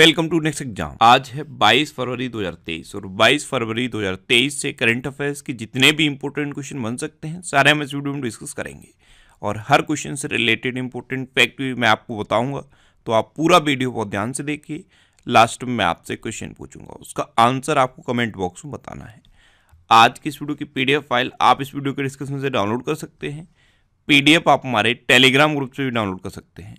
Welcome to next exam. आज है 22 फरवरी 2023 और 22 फरवरी 2023 से करंट अफेयर्स के जितने भी इंपॉर्टेंट क्वेश्चन बन सकते हैं, सारे हम इस वीडियो में डिस्कस करेंगे। और हर क्वेश्चन से रिलेटेड इंपॉर्टेंट फैक्ट भी मैं आपको बताऊँगा तो आप पूरा वीडियो बहुत ध्यान से देखिए। लास्ट में मैं आपसे क्वेश्चन पूछूँगा, उसका आंसर आपको कमेंट बॉक्स में बताना है। आज की इस वीडियो की पीडीएफ फ़ाइल आप इस वीडियो के डिस्कशन से डाउनलोड कर सकते हैं। पीडीएफ आप हमारे टेलीग्राम ग्रुप से भी डाउनलोड कर सकते हैं।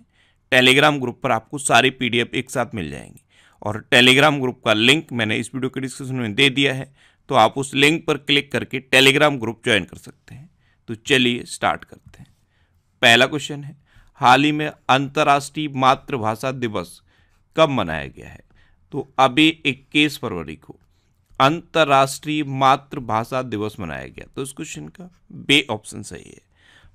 टेलीग्राम ग्रुप पर आपको सारी पीडीएफ एक साथ मिल जाएँगी। और टेलीग्राम ग्रुप का लिंक मैंने इस वीडियो के डिस्क्रिप्शन में दे दिया है तो आप उस लिंक पर क्लिक करके टेलीग्राम ग्रुप ज्वाइन कर सकते हैं। तो चलिए स्टार्ट करते हैं। पहला क्वेश्चन है, हाल ही में अंतर्राष्ट्रीय मातृभाषा दिवस कब मनाया गया है? तो अभी 21 फरवरी को अंतर्राष्ट्रीय मातृभाषा दिवस मनाया गया। तो इस क्वेश्चन का बे ऑप्शन सही है।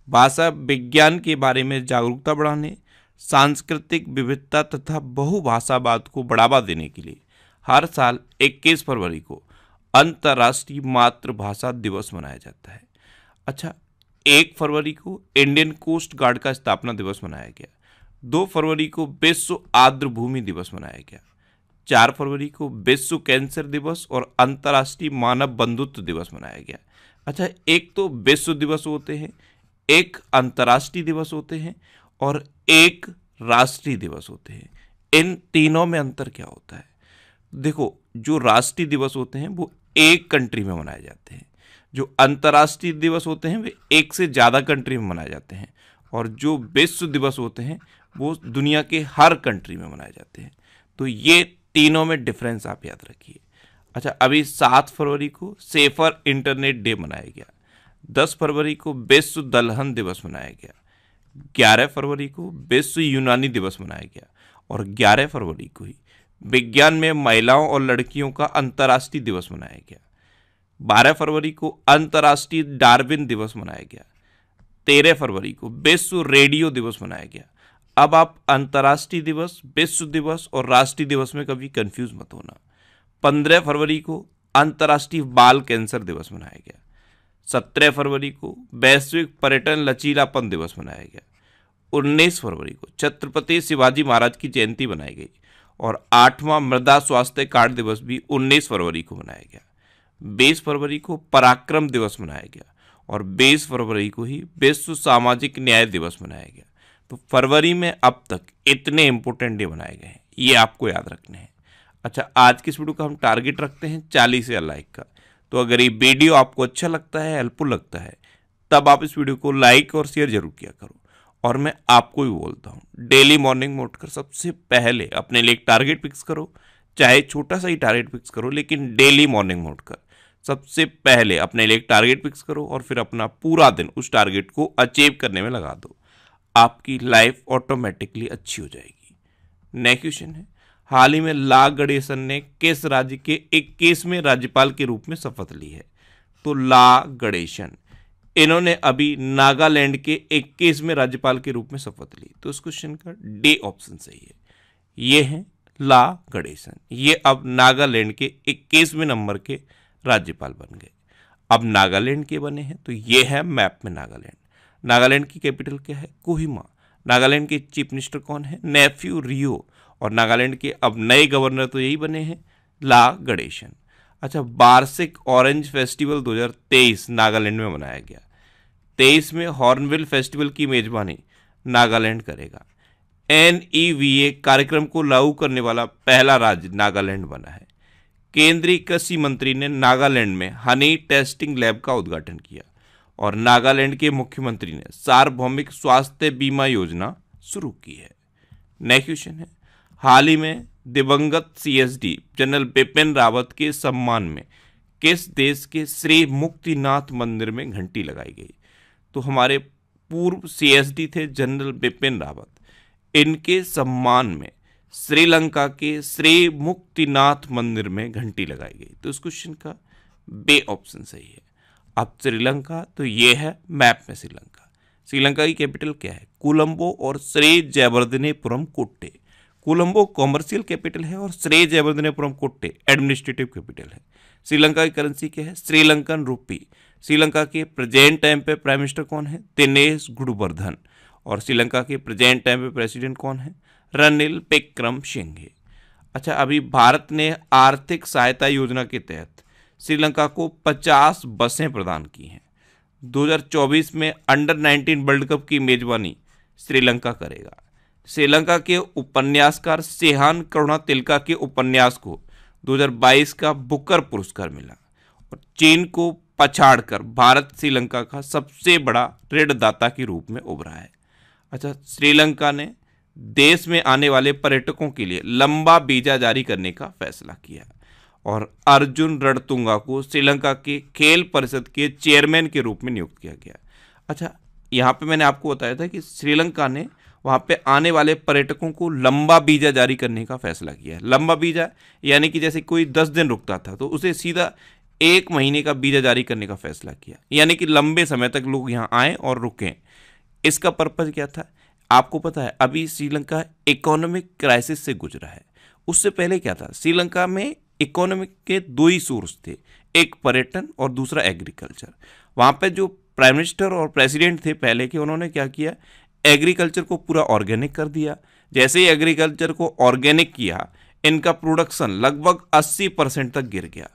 भाषा विज्ञान के बारे में जागरूकता बढ़ाने सांस्कृतिक विविधता तथा बहुभाषावाद को बढ़ावा देने के लिए हर साल 21 फरवरी को अंतर्राष्ट्रीय मातृभाषा दिवस मनाया जाता है। अच्छा एक फरवरी को इंडियन कोस्ट गार्ड का स्थापना दिवस मनाया गया। दो फरवरी को विश्व आर्द्र भूमि दिवस मनाया गया। चार फरवरी को विश्व कैंसर दिवस और अंतर्राष्ट्रीय मानव बंधुत्व दिवस मनाया गया। अच्छा एक तो विश्व दिवस होते हैं, एक अंतर्राष्ट्रीय दिवस होते हैं और एक राष्ट्रीय दिवस होते हैं। इन तीनों में अंतर क्या होता है? देखो, जो राष्ट्रीय दिवस होते हैं, वो एक कंट्री में मनाए जाते हैं। जो अंतर्राष्ट्रीय दिवस होते हैं, वे एक से ज़्यादा कंट्री में मनाए जाते हैं। और जो विश्व दिवस होते हैं, वो दुनिया के हर कंट्री में मनाए जाते हैं। तो ये तीनों में डिफरेंस आप याद रखिए। अच्छा अभी सात फरवरी को सेफर इंटरनेट डे मनाया गया। दस फरवरी को विश्व दलहन दिवस मनाया गया। ग्यारह फरवरी को विश्व यूनानी दिवस मनाया गया और ग्यारह फरवरी को ही विज्ञान में महिलाओं और लड़कियों का अंतर्राष्ट्रीय दिवस मनाया गया। बारह फरवरी को अंतर्राष्ट्रीय डार्विन दिवस मनाया गया। तेरह फरवरी को विश्व रेडियो दिवस मनाया गया। अब आप अंतर्राष्ट्रीय दिवस, विश्व दिवस और राष्ट्रीय दिवस में कभी कंफ्यूज मत होना। पंद्रह फरवरी को अंतर्राष्ट्रीय बाल कैंसर दिवस मनाया गया। सत्रह फरवरी को वैश्विक पर्यटन लचीलापन दिवस मनाया गया। उन्नीस फरवरी को छत्रपति शिवाजी महाराज की जयंती मनाई गई और आठवां मृदा स्वास्थ्य कार्ड दिवस भी उन्नीस फरवरी को मनाया गया। बीस फरवरी को पराक्रम दिवस मनाया गया और बीस फरवरी को ही विश्व सामाजिक न्याय दिवस मनाया गया। तो फरवरी में अब तक इतने इंपॉर्टेंट डे बनाए गए हैं, ये आपको याद रखने हैं। अच्छा आज की इस वीडियो का हम टारगेट रखते हैं चालीस या लाइक का। तो अगर ये वीडियो आपको अच्छा लगता है हेल्पफुल लगता है, तब आप इस वीडियो को लाइक और शेयर ज़रूर किया करो। और मैं आपको भी बोलता हूँ डेली मॉर्निंग में उठकर सबसे पहले अपने लिए एक टारगेट फिक्स करो। चाहे छोटा सा ही टारगेट फिक्स करो, लेकिन डेली मॉर्निंग में उठकर सबसे पहले अपने लिए एक टारगेट फिक्स करो और फिर अपना पूरा दिन उस टारगेट को अचीव करने में लगा दो। आपकी लाइफ ऑटोमेटिकली अच्छी हो जाएगी। नेक्स्ट क्वेश्चन है हाल ही में ला गणेशन ने किस राज्य के इक्कीसवें राज्यपाल के रूप में शपथ ली है? तो ला गणेशन। इन्होंने अभी नागालैंड के इक्कीसवें राज्यपाल के रूप में शपथ ली। तो इस क्वेश्चन का डे ऑप्शन सही है। ये है ला गणेशन। ये अब नागालैंड के इक्कीसवें नंबर के राज्यपाल बन गए। अब नागालैंड के बने हैं तो ये है मैप में नागालैंड। नागालैंड की कैपिटल क्या है? कोहिमा। नागालैंड के चीफ मिनिस्टर कौन है? नेफ्यू रियो और नागालैंड के अब नए गवर्नर तो यही बने हैं, ला गणेशन। अच्छा वार्षिक ऑरेंज फेस्टिवल 2023 नागालैंड में मनाया गया। तेईस में हॉर्नविल फेस्टिवल की मेजबानी नागालैंड करेगा। एनईवीए कार्यक्रम को लागू करने वाला पहला राज्य नागालैंड बना है। केंद्रीय कृषि मंत्री ने नागालैंड में हनी टेस्टिंग लैब का उद्घाटन किया और नागालैंड के मुख्यमंत्री ने सार्वभौमिक स्वास्थ्य बीमा योजना शुरू की है। नेक्स्ट क्वेश्चन है। हाल ही में दिवंगत सीएसडी जनरल बिपिन रावत के सम्मान में किस देश के श्री मुक्तिनाथ मंदिर में घंटी लगाई गई। तो हमारे पूर्व सीएसडी थे जनरल बिपिन रावत। इनके सम्मान में श्रीलंका के श्री मुक्तिनाथ मंदिर में घंटी लगाई गई। तो इस क्वेश्चन का बे ऑप्शन सही है। अब श्रीलंका तो ये है मैप में श्रीलंका। श्रीलंका की कैपिटल क्या है? कोलंबो और श्री जयवर्धनेपुरम कोट्टे। कोलंबो कॉमर्शियल कैपिटल है और श्री जयवर्धनेपुरम कोट्टे एडमिनिस्ट्रेटिव कैपिटल है। श्रीलंका की करेंसी क्या है? श्रीलंकन रूपी। श्रीलंका के प्रेजेंट टाइम पे प्राइम मिनिस्टर कौन है? दिनेश गुड़वर्धन और श्रीलंका के प्रेजेंट टाइम पे प्रेसिडेंट कौन है? रनिल विक्रम सिंघे अच्छा अभी भारत ने आर्थिक सहायता योजना के तहत श्रीलंका को 50 बसें प्रदान की हैं। 2024 में अंडर 19 वर्ल्ड कप की मेजबानी श्रीलंका करेगा। श्रीलंका के उपन्यासकार सेहान करुणा तिलका के उपन्यास को 2022 का बुकर पुरस्कार मिला और चीन को पछाड़कर भारत श्रीलंका का सबसे बड़ा ऋणदाता के रूप में उभरा है। अच्छा श्रीलंका ने देश में आने वाले पर्यटकों के लिए लंबा वीज़ा जारी करने का फैसला किया और अर्जुन रणतुंगा को श्रीलंका के खेल परिषद के चेयरमैन के रूप में नियुक्त किया गया। अच्छा यहाँ पे मैंने आपको बताया था कि श्रीलंका ने वहाँ पे आने वाले पर्यटकों को लंबा वीज़ा जारी करने का फैसला किया है। लंबा वीज़ा, यानी कि जैसे कोई दस दिन रुकता था तो उसे सीधा एक महीने का वीज़ा जारी करने का फैसला किया। यानी कि लंबे समय तक लोग यहाँ आए और रुकें। इसका पर्पज़ क्या था? आपको पता है, अभी श्रीलंका इकोनॉमिक क्राइसिस से गुजरा है। उससे पहले क्या था? श्रीलंका में इकोनॉमिक के दो ही सोर्स थे, एक पर्यटन और दूसरा एग्रीकल्चर। वहाँ पे जो प्राइम मिनिस्टर और प्रेसिडेंट थे पहले के, उन्होंने क्या किया? एग्रीकल्चर को पूरा ऑर्गेनिक कर दिया। जैसे ही एग्रीकल्चर को ऑर्गेनिक किया, इनका प्रोडक्शन लगभग 80 परसेंट तक गिर गया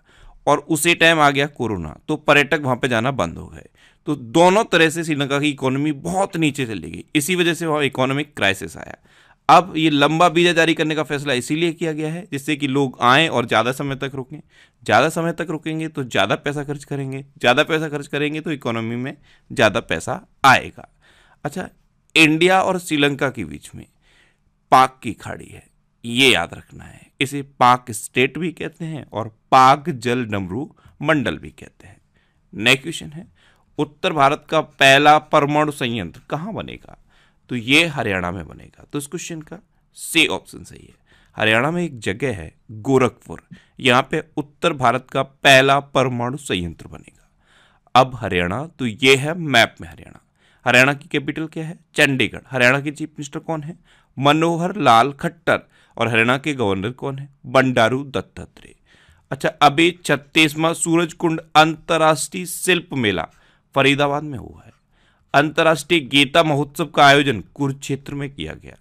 और उसी टाइम आ गया कोरोना। तो पर्यटक वहाँ पे जाना बंद हो गए। तो दोनों तरह से श्रीलंका की इकोनॉमी बहुत नीचे चली गई। इसी वजह से वहाँ इकोनॉमिक क्राइसिस आया। अब ये लंबा वीज़ा जारी करने का फैसला इसीलिए किया गया है जिससे कि लोग आएँ और ज़्यादा समय तक रुकें। ज़्यादा समय तक रुकेंगे तो ज़्यादा पैसा खर्च करेंगे। ज़्यादा पैसा खर्च करेंगे तो इकोनॉमी में ज़्यादा पैसा आएगा। अच्छा इंडिया और श्रीलंका के बीच में पाक की खाड़ी है। ये याद रखना है। इसे पाक स्टेट भी कहते हैं और पाक जल डमरू मंडल भी कहते हैं। नेक्स्ट क्वेश्चन है, उत्तर भारत का पहला परमाणु संयंत्र कहाँ बनेगा? तो ये हरियाणा में बनेगा। तो इस क्वेश्चन का सी ऑप्शन सही है। हरियाणा में एक जगह है, गोरखपुर। यहाँ पे उत्तर भारत का पहला परमाणु संयंत्र बनेगा। अब हरियाणा तो ये है मैप में हरियाणा। हरियाणा की कैपिटल क्या है? चंडीगढ़। हरियाणा के चीफ मिनिस्टर कौन है? मनोहर लाल खट्टर। और हरियाणा के गवर्नर कौन है? बंडारू दत्तात्रेय। अच्छा अभी छत्तीसवा सूरज कुंड अंतर्राष्ट्रीय शिल्प मेला फरीदाबाद में हुआ है। अंतर्राष्ट्रीय गीता महोत्सव का आयोजन कुरुक्षेत्र में किया गया।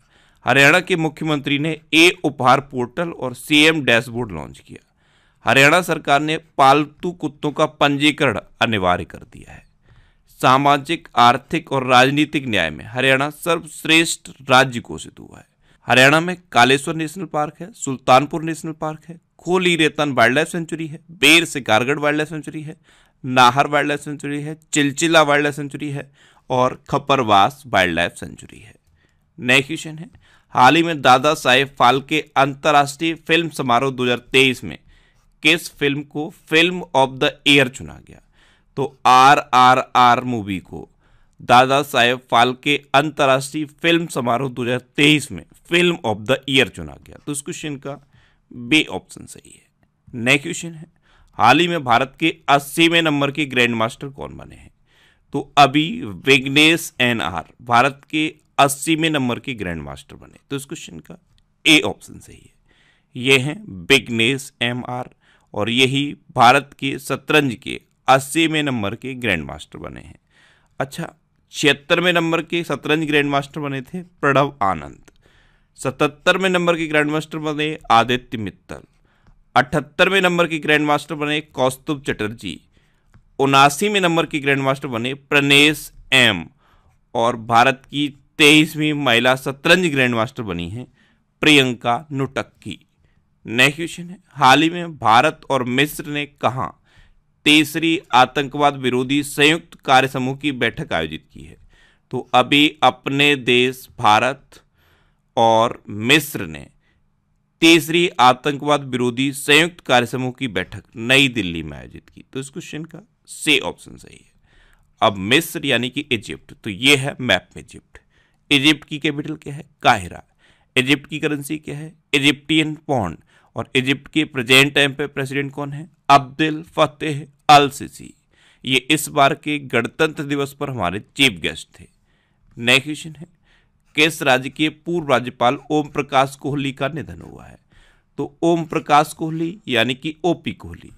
हरियाणा के मुख्यमंत्री ने ए उपहार पोर्टल और सीएम डैशबोर्ड लॉन्च किया। हरियाणा सरकार ने पालतू कुत्तों का पंजीकरण अनिवार्य कर दिया है। सामाजिक, आर्थिक और राजनीतिक न्याय में हरियाणा सर्वश्रेष्ठ राज्य घोषित हुआ है। हरियाणा में कालेश्वर नेशनल पार्क है, सुल्तानपुर नेशनल पार्क है, खोली रेतन वाइल्ड लाइफ सेंचुरी है, बेर से सिकारगढ़ वाइल्ड लाइफ सेंचुरी है, नाहर वाइल्ड लाइफ सेंचुरी है, चिलचिला वाइल्ड लाइफ सेंचुरी है और खपरवास वाइल्ड लाइफ सेंचुरी है। नए क्वेश्चन है। हाल ही में दादा साहेब फाल्के अंतर्राष्ट्रीय फ़िल्म समारोह 2023 में किस फ़िल्म को फ़िल्म ऑफ़ द ईयर चुना गया। तो आर आर आर मूवी को दादा साहेब फाल्के अंतर्राष्ट्रीय फ़िल्म समारोह 2023 में फ़िल्म ऑफ़ द ईयर चुना गया। तो इस क्वेश्चन का बे ऑप्शन सही है। नए क्वेश्चन है। हाल ही में भारत के अस्सीवें नंबर के ग्रैंड मास्टर कौन बने हैं? तो अभी विग्नेश एन आर भारत के अस्सीवें नंबर के ग्रैंड मास्टर बने। तो इस क्वेश्चन का ए ऑप्शन सही है। ये हैं विग्नेश एम आर और यही भारत के शतरंज के अस्सीवें नंबर के ग्रैंड मास्टर बने हैं। अच्छा छिहत्तरवें नंबर के शतरंज ग्रैंड मास्टर बने थे प्रणव आनंद। सतहत्तरवें नंबर के ग्रैंड मास्टर बने आदित्य मित्तल। अठहत्तरवें नंबर के ग्रैंड मास्टर बने कौस्तुभ चटर्जी। उनासी में नंबर के ग्रैंड मास्टर बने प्रनेश एम। और भारत की तेईसवीं महिला शतरंज ग्रैंड मास्टर बनी है प्रियंका नुटक्की। नेक्स्ट क्वेश्चन है, हाल ही में भारत और मिस्र ने कहा तीसरी आतंकवाद विरोधी संयुक्त कार्य समूह की बैठक आयोजित की है। तो अभी अपने देश, भारत और मिस्र ने तीसरी आतंकवाद विरोधी संयुक्त कार्य समूह की बैठक नई दिल्ली में आयोजित की। तो इस क्वेश्चन का से ऑप्शन सही है। अब मिस्र यानी कि इजिप्ट तो ये है मैप में इजिप्ट। इजिप्ट की कैपिटल क्या है? काहिरा। इजिप्ट की करेंसी क्या है? Egyptian pound. और इजिप्ट के प्रेजेंट टाइम पे प्रेसिडेंट कौन है? अब्दुल फतेह अल सिसी ये इस बार के गणतंत्र दिवस पर हमारे चीफ गेस्ट थे। नए क्वेश्चन है। किस राज्य के पूर्व राज्यपाल ओम प्रकाश कोहली का निधन हुआ है? तो ओम प्रकाश कोहली यानी कि ओपी कोहली,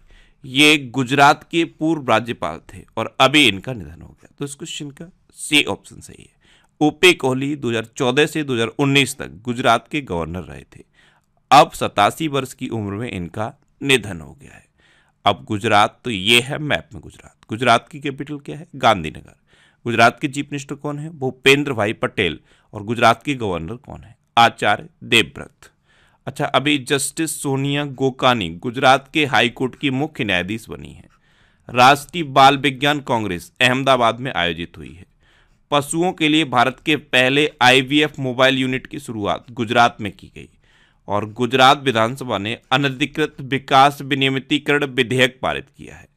ये गुजरात के पूर्व राज्यपाल थे और अभी इनका निधन हो गया। तो इस क्वेश्चन का सी ऑप्शन सही है। ओपी कोहली 2014 से 2019 तक गुजरात के गवर्नर रहे थे। अब सतासी वर्ष की उम्र में इनका निधन हो गया है। अब गुजरात तो ये है मैप में गुजरात। गुजरात की कैपिटल क्या है? गांधीनगर। गुजरात के चीफ मिनिस्टर कौन है? भूपेंद्र भाई पटेल। और गुजरात के गवर्नर कौन है? आचार्य देवव्रत। अच्छा अभी जस्टिस सोनिया गोकानी गुजरात के हाईकोर्ट की मुख्य न्यायाधीश बनी है। राष्ट्रीय बाल विज्ञान कांग्रेस अहमदाबाद में आयोजित हुई है। पशुओं के लिए भारत के पहले आईवीएफ मोबाइल यूनिट की शुरुआत गुजरात में की गई। और गुजरात विधानसभा ने अनधिकृत विकास विनियमितीकरण विधेयक पारित किया है।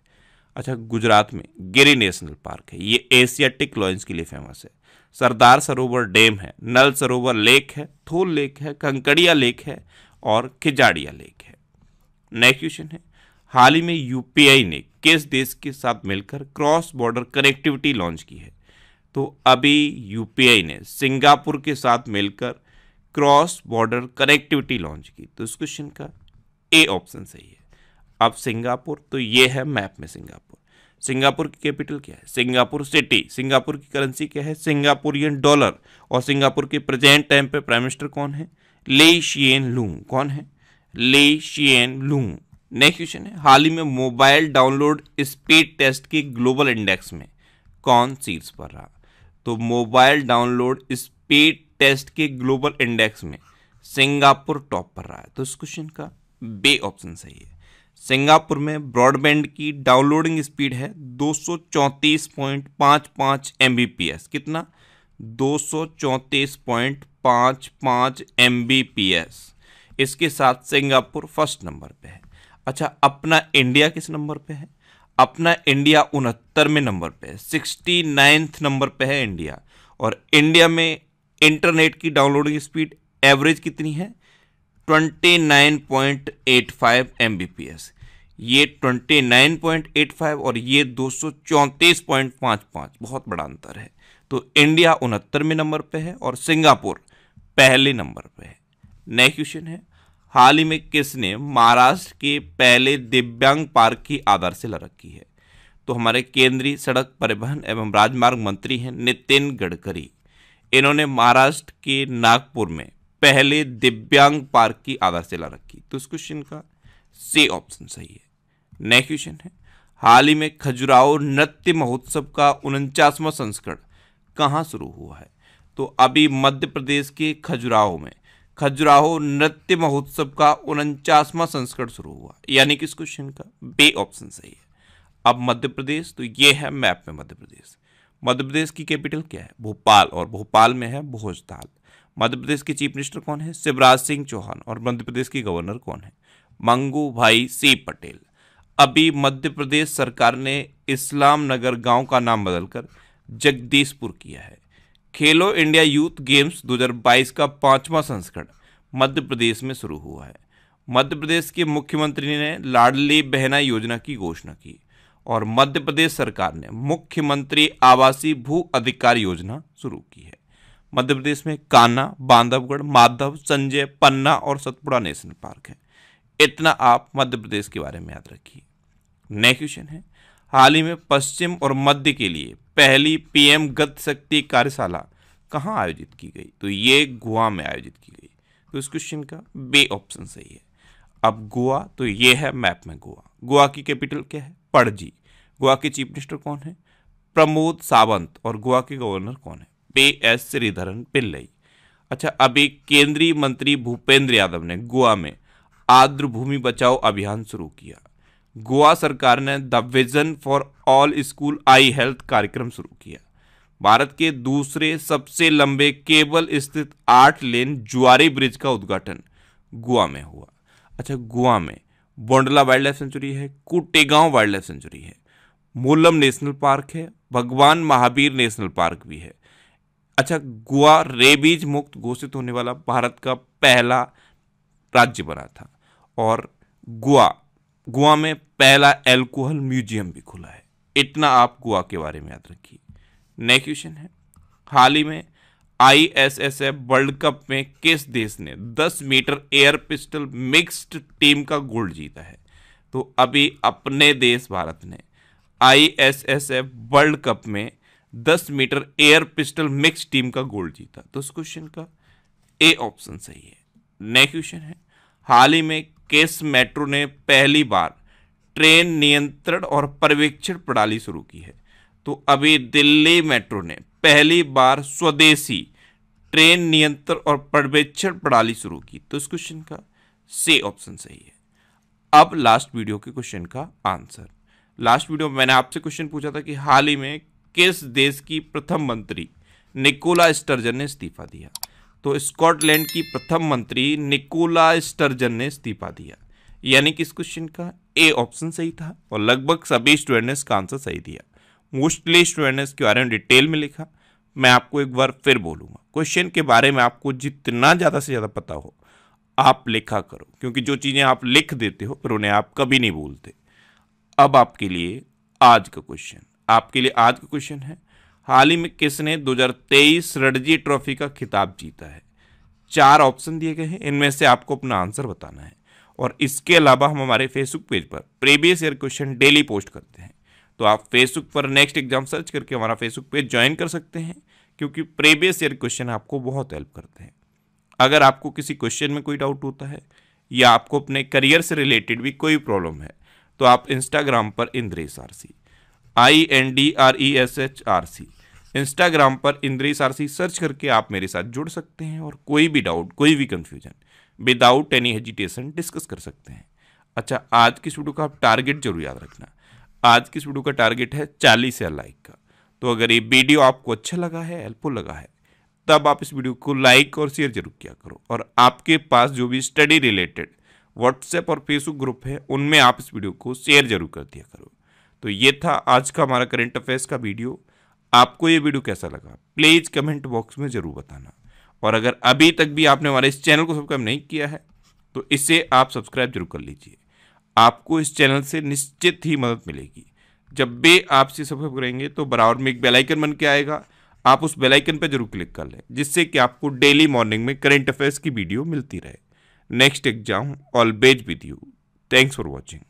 अच्छा गुजरात में गिरी नेशनल पार्क है। ये एशियाटिक लॉयंस के लिए फ़ेमस है। सरदार सरोवर डैम है, नल सरोवर लेक है, थोल लेक है, कंकड़िया लेक है और खिजाड़िया लेक है। नेक्स्ट क्वेश्चन है। हाल ही में यूपीआई ने किस देश के साथ मिलकर क्रॉस बॉर्डर कनेक्टिविटी लॉन्च की है? तो अभी यूपीआई ने सिंगापुर के साथ मिलकर क्रॉस बॉर्डर कनेक्टिविटी लॉन्च की। तो इस क्वेश्चन का ए ऑप्शन सही है। अब सिंगापुर तो ये है मैप में सिंगापुर। सिंगापुर की कैपिटल क्या है? सिंगापुर सिटी सिंगापुर की करेंसी क्या है? सिंगापुरियन डॉलर और सिंगापुर के प्रेजेंट टाइम पे प्राइम मिनिस्टर कौन है? ले शियन लूंग कौन है? ले शियन लूंग नेक्स्ट क्वेश्चन है, हाल ही में मोबाइल डाउनलोड स्पीड टेस्ट के ग्लोबल इंडेक्स में कौन शीर्ष पर रहा? तो मोबाइल डाउनलोड स्पीड टेस्ट के ग्लोबल इंडेक्स में सिंगापुर टॉप पर रहा है। तो इस क्वेश्चन का बे ऑप्शन सही है। सिंगापुर में ब्रॉडबैंड की डाउनलोडिंग स्पीड है दो सौ चौंतीस पॉइंट पाँच पाँच एम बी पी एस कितना? दो सौ चौंतीस पॉइंट पाँच पाँच एम बी पी एस इसके साथ सिंगापुर फ़र्स्ट नंबर पे है। अच्छा अपना इंडिया किस नंबर पे है? अपना इंडिया उनहत्तरवें नंबर पे है। सिक्सटी नाइन्थ नंबर पे है इंडिया। और इंडिया में इंटरनेट की डाउनलोडिंग स्पीड एवरेज कितनी है? 29.85 Mbps ये 29.85 और ये 234.55 बहुत बड़ा अंतर है। तो इंडिया उनहत्तरवें नंबर पे है और सिंगापुर पहले नंबर पे है। नेक्स्ट क्वेश्चन है, हाल ही में किसने महाराष्ट्र के पहले दिव्यांग पार्क की आधारशिला रखी है? तो हमारे केंद्रीय सड़क परिवहन एवं राजमार्ग मंत्री हैं नितिन गडकरी। इन्होंने महाराष्ट्र के नागपुर में पहले दिव्यांग पार्क की आधारशिला रखी। तो इस क्वेश्चन का सी ऑप्शन सही है। नेक्स्ट क्वेश्चन है। हाल ही में खजुराहो नृत्य महोत्सव का उनचासवां संस्करण कहाँ शुरू हुआ है? तो अभी मध्य प्रदेश के खजुराहो में खजुराहो नृत्य महोत्सव का उनचासवां संस्करण शुरू हुआ। यानी कि इस क्वेश्चन का बे ऑप्शन सही है। अब मध्य प्रदेश तो ये है मैप में मध्य प्रदेश। मध्य प्रदेश की कैपिटल क्या है? भोपाल, और भोपाल में है भोजताल। मध्य प्रदेश के चीफ मिनिस्टर कौन है? शिवराज सिंह चौहान, और मध्य प्रदेश के गवर्नर कौन है? मंगू भाई सी पटेल। अभी मध्य प्रदेश सरकार ने इस्लाम नगर गाँव का नाम बदलकर जगदीशपुर किया है। खेलो इंडिया यूथ गेम्स 2022 का पांचवा संस्करण मध्य प्रदेश में शुरू हुआ है। मध्य प्रदेश के मुख्यमंत्री ने लाडली बहना योजना की घोषणा की। और मध्य प्रदेश सरकार ने मुख्यमंत्री आवासीय भू अधिकार योजना शुरू की है। मध्य प्रदेश में कान्हा, बांधवगढ़, माधव, संजय, पन्ना और सतपुड़ा नेशनल पार्क है। इतना आप मध्य प्रदेश के बारे में याद रखिए। नेक्स्ट क्वेश्चन है। हाल ही में पश्चिम और मध्य के लिए पहली पीएम गत शक्ति कार्यशाला कहाँ आयोजित की गई? तो ये गोवा में आयोजित की गई। तो इस क्वेश्चन का बे ऑप्शन सही है। अब गोवा तो ये है मैप में गोवा। गोवा की कैपिटल क्या है? पड़जी गोवा के चीफ मिनिस्टर कौन है? प्रमोद सावंत और गोवा के गवर्नर कौन है? पे एस श्रीधरन पिल्लई। अच्छा अभी केंद्रीय मंत्री भूपेंद्र यादव ने गोवा में आर्द्र भूमि बचाओ अभियान शुरू किया। गोवा सरकार ने the vision for all school eye health कार्यक्रम शुरू किया। भारत के दूसरे सबसे लंबे केबल स्थित आठ लेन जुआरी ब्रिज का उद्घाटन गोवा में हुआ। अच्छा गोवा में बोंडला वाइल्ड लाइफ सेंचुरी है, कुटेगांव वाइल्ड लाइफ सेंचुरी है। मोलम नेशनल पार्क है, भगवान महावीर नेशनल पार्क भी है। अच्छा गोवा रेबीज मुक्त घोषित होने वाला भारत का पहला राज्य बना था और गोवा गोवा में पहला एल्कोहल म्यूज़ियम भी खुला है। इतना आप गोवा के बारे में याद रखिए। नेक्स्ट क्वेश्चन है। हाल ही में I S S F world cup में किस देश ने 10 metre air pistol mixed team का गोल्ड जीता है? तो अभी अपने देश भारत ने I S S F world cup में 10 metre air pistol mix team का गोल्ड जीता। तो उस क्वेश्चन का ए ऑप्शन सही है। नेक्स्ट क्वेश्चन है। हाल ही में किस मेट्रो ने पहली बार ट्रेन नियंत्रण और पर्यवेक्षण प्रणाली शुरू की है? तो अभी दिल्ली मेट्रो ने पहली बार स्वदेशी ट्रेन नियंत्रण और पर्यवेक्षण प्रणाली शुरू की। तो इस क्वेश्चन का से ऑप्शन सही है। अब लास्ट वीडियो के क्वेश्चन का आंसर लास्ट वीडियो में मैंने आपसे क्वेश्चन पूछा था कि हाल ही में किस देश की प्रथम मंत्री निकोला स्टर्जन ने इस्तीफा दिया? तो स्कॉटलैंड की प्रथम मंत्री निकोला स्टर्जन ने इस्तीफा दिया। यानी कि इस क्वेश्चन का ए ऑप्शन सही था और लगभग सभी स्टूडेंट ने इसका आंसर सही दिया। मोस्टली स्टूडेंट ने इसके बारे में डिटेल में लिखा। मैं आपको एक बार फिर बोलूँगा। क्वेश्चन के बारे में आपको जितना ज़्यादा से ज़्यादा पता हो, आप लिखा करो। क्योंकि जो चीज़ें आप लिख देते हो पर उन्हें आप कभी नहीं भूलते अब आपके लिए आज का क्वेश्चन आपके लिए आज का क्वेश्चन है, हाल ही में किसने 2023 रणजी ट्रॉफी का खिताब जीता है? चार ऑप्शन दिए गए हैं, इनमें से आपको अपना आंसर बताना है। और इसके अलावा हम हमारे फेसबुक पेज पर previous year question daily post करते हैं। तो आप फेसबुक पर नेक्स्ट एग्ज़ाम सर्च करके हमारा फेसबुक पेज ज्वाइन कर सकते हैं। क्योंकि प्रीवियस ईयर क्वेश्चन आपको बहुत हेल्प करते हैं। अगर आपको किसी क्वेश्चन में कोई डाउट होता है, या आपको अपने करियर से रिलेटेड भी कोई प्रॉब्लम है तो आप इंस्टाग्राम पर Indresh R C I N D R E S H R C Instagram पर इंद्रेश आर सी सर्च करके आप मेरे साथ जुड़ सकते हैं और कोई भी डाउट कोई भी confusion without any hesitation discuss कर सकते हैं। अच्छा आज की वीडियो का आप टारगेट ज़रूर याद रखना। आज की वीडियो का टारगेट है चालीस या लाइक का। तो अगर ये वीडियो आपको अच्छा लगा है हेल्पफुल लगा है, तब आप इस वीडियो को लाइक और शेयर ज़रूर किया करो। और आपके पास जो भी स्टडी रिलेटेड व्हाट्सएप और फेसबुक ग्रुप है, उनमें आप इस वीडियो को शेयर ज़रूर कर दिया करो। तो ये था आज का हमारा करंट अफेयर्स का वीडियो। आपको ये वीडियो कैसा लगा? प्लीज़ कमेंट बॉक्स में ज़रूर बताना। और अगर अभी तक भी आपने हमारे इस चैनल को सब्सक्राइब नहीं किया है तो इसे आप सब्सक्राइब ज़रूर कर लीजिए। आपको इस चैनल से निश्चित ही मदद मिलेगी। जब भी आप सब्सक्राइब करेंगे तो बराबर में एक बेलाइकन बन के आएगा। आप उस बेलाइकन पर ज़रूर क्लिक कर लें, जिससे कि आपको डेली मॉर्निंग में करेंट अफेयर्स की वीडियो मिलती रहे। Next exam all best with you thanks for watching